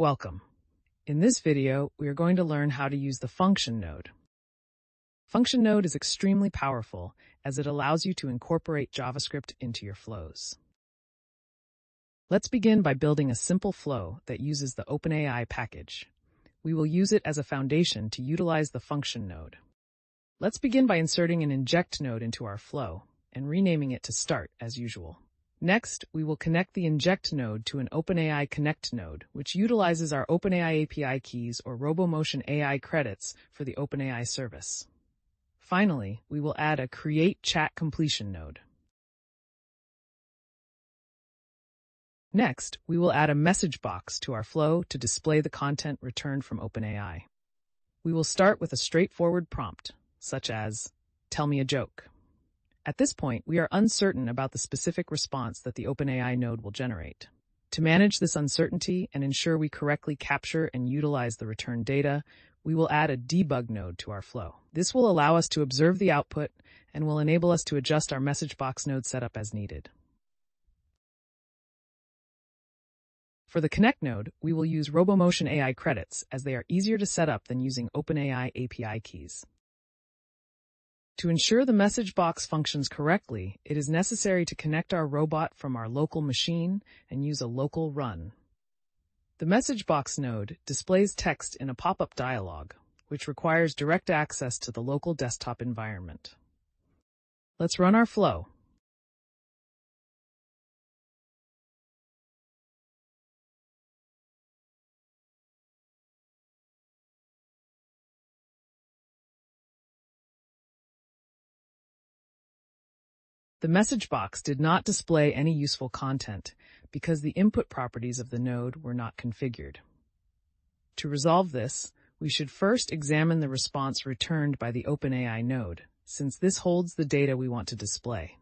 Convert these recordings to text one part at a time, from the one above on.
Welcome. In this video, we are going to learn how to use the function node. Function node is extremely powerful as it allows you to incorporate JavaScript into your flows. Let's begin by building a simple flow that uses the OpenAI package. We will use it as a foundation to utilize the function node. Let's begin by inserting an inject node into our flow and renaming it to start as usual. Next, we will connect the inject node to an OpenAI connect node, which utilizes our OpenAI API keys or Robomotion AI credits for the OpenAI service. Finally, we will add a create chat completion node. Next, we will add a message box to our flow to display the content returned from OpenAI. We will start with a straightforward prompt, such as, tell me a joke. At this point, we are uncertain about the specific response that the OpenAI node will generate. To manage this uncertainty and ensure we correctly capture and utilize the returned data, we will add a debug node to our flow. This will allow us to observe the output and will enable us to adjust our message box node setup as needed. For the Connect node, we will use Robomotion AI credits as they are easier to set up than using OpenAI API keys. To ensure the message box functions correctly, it is necessary to connect our robot from our local machine and use a local run. The message box node displays text in a pop-up dialog, which requires direct access to the local desktop environment. Let's run our flow. The message box did not display any useful content because the input properties of the node were not configured. To resolve this, we should first examine the response returned by the OpenAI node, since this holds the data we want to display.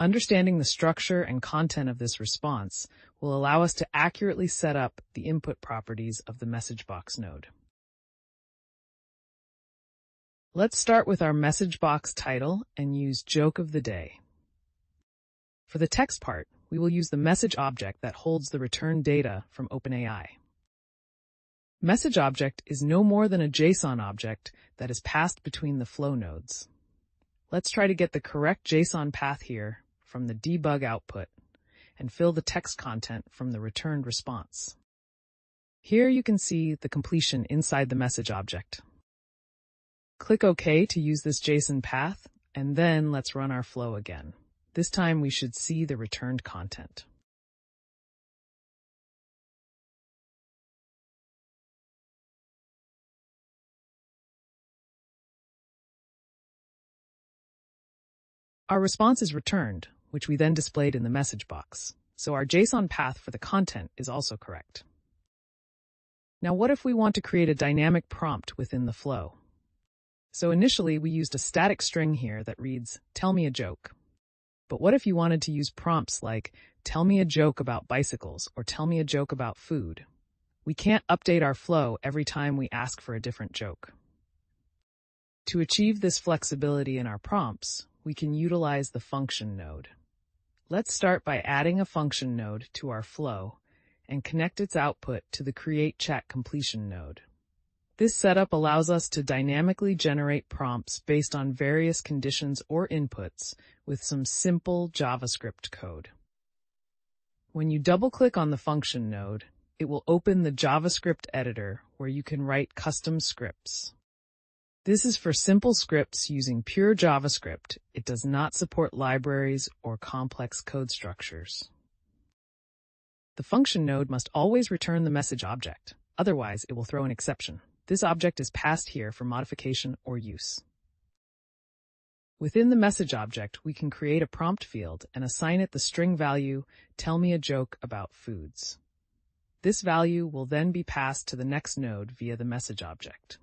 Understanding the structure and content of this response will allow us to accurately set up the input properties of the message box node. Let's start with our message box title and use joke of the day. For the text part, we will use the message object that holds the return data from OpenAI. Message object is no more than a JSON object that is passed between the flow nodes. Let's try to get the correct JSON path here from the debug output and fill the text content from the returned response. Here you can see the completion inside the message object. Click OK to use this JSON path, and then let's run our flow again. This time we should see the returned content. Our response is returned, which we then displayed in the message box. So our JSON path for the content is also correct. Now what if we want to create a dynamic prompt within the flow? So initially we used a static string here that reads, tell me a joke. But what if you wanted to use prompts like, tell me a joke about bicycles or tell me a joke about food? We can't update our flow every time we ask for a different joke. To achieve this flexibility in our prompts, we can utilize the function node. Let's start by adding a function node to our flow and connect its output to the create chat completion node. This setup allows us to dynamically generate prompts based on various conditions or inputs with some simple JavaScript code. When you double-click on the function node, it will open the JavaScript editor where you can write custom scripts. This is for simple scripts using pure JavaScript. It does not support libraries or complex code structures. The function node must always return the message object. Otherwise, it will throw an exception. This object is passed here for modification or use. Within the message object, we can create a prompt field and assign it the string value, tell me a joke about foods. This value will then be passed to the next node via the message object.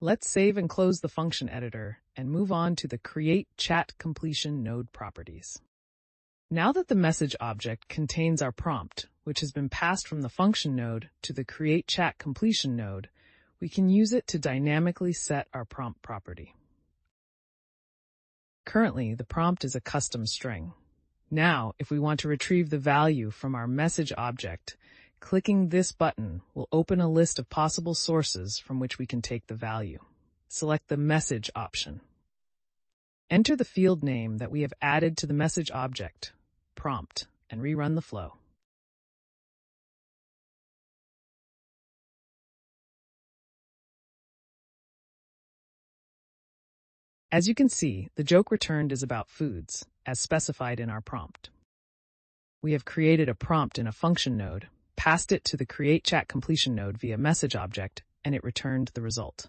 Let's save and close the function editor and move on to the Create Chat Completion node properties. Now that the message object contains our prompt, which has been passed from the function node to the create chat completion node, we can use it to dynamically set our prompt property. Currently, the prompt is a custom string. Now, if we want to retrieve the value from our message object, clicking this button will open a list of possible sources from which we can take the value. Select the Message option. Enter the field name that we have added to the message object, prompt, and rerun the flow. As you can see, the joke returned is about foods, as specified in our prompt. We have created a prompt in a function node, passed it to the create chat completion node via message object, and it returned the result.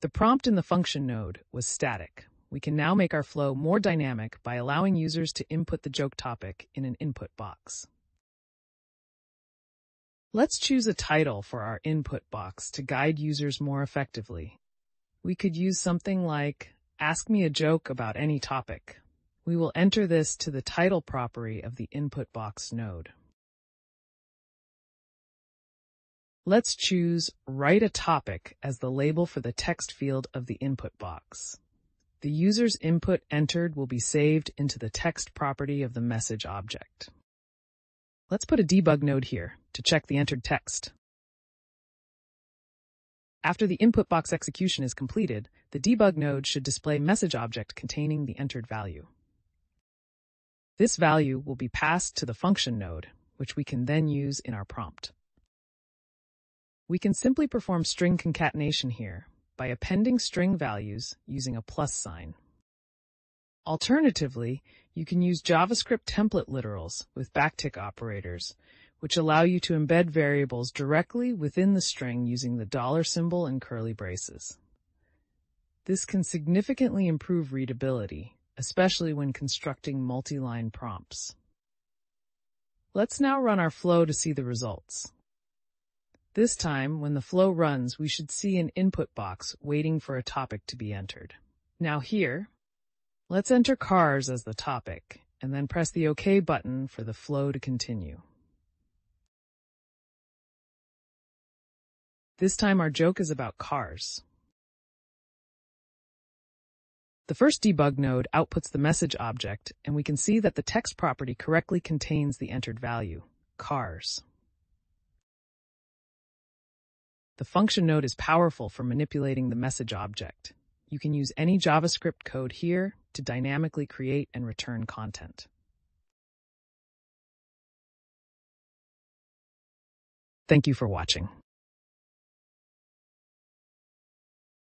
The prompt in the function node was static. We can now make our flow more dynamic by allowing users to input the joke topic in an input box. Let's choose a title for our input box to guide users more effectively. We could use something like, ask me a joke about any topic. We will enter this to the title property of the input box node. Let's choose Write a Topic as the label for the text field of the input box. The user's input entered will be saved into the text property of the message object. Let's put a debug node here to check the entered text. After the input box execution is completed, the debug node should display message object containing the entered value. This value will be passed to the function node, which we can then use in our prompt. We can simply perform string concatenation here by appending string values using a plus sign. Alternatively, you can use JavaScript template literals with backtick operators, which allow you to embed variables directly within the string using the dollar symbol and curly braces. This can significantly improve readability, especially when constructing multi-line prompts. Let's now run our flow to see the results. This time, when the flow runs, we should see an input box waiting for a topic to be entered. Now here, let's enter cars as the topic, and then press the OK button for the flow to continue. This time our joke is about cars. The first debug node outputs the message object, and we can see that the text property correctly contains the entered value, cars. The function node is powerful for manipulating the message object. You can use any JavaScript code here to dynamically create and return content. Thank you for watching.